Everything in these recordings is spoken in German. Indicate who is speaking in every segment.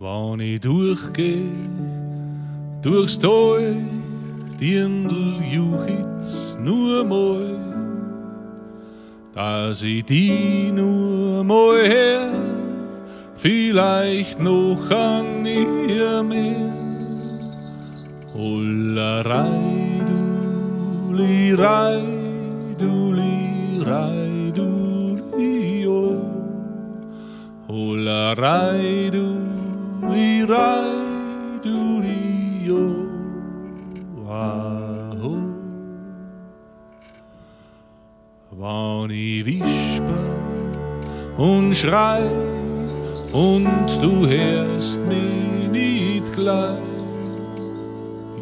Speaker 1: Wann ich durchgeh, durchs Tal, Dirndl juchit's nur mal, dass ich die nur mal her, vielleicht noch an mir mehr. Hullerei, du, lirei, du, lirei, du, lio. Hullerei, du, Wann ich wisper und schrei und du hörst mich nicht gleich,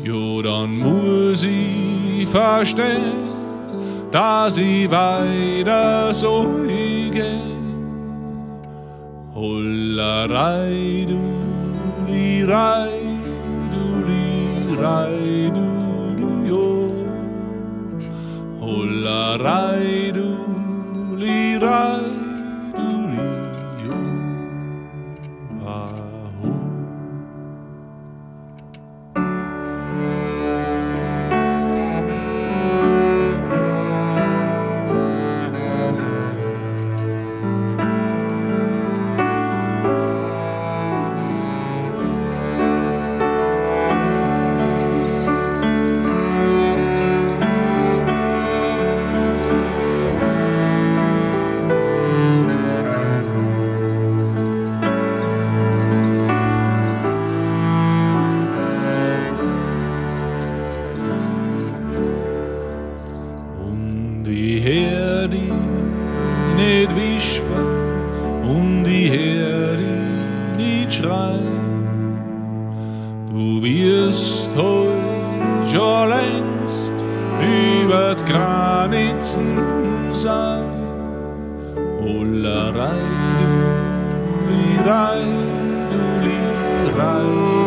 Speaker 1: Jo, dann muss ich verstehen, dass ich weiter so gehe. Hullerei, du, lirei, du, lirei, du, du, Dich nicht wispern und hör dich nicht schreien. Du wirst heute schon längst über die Granitzen sein. Hullerei, du, lirei, du, lirei,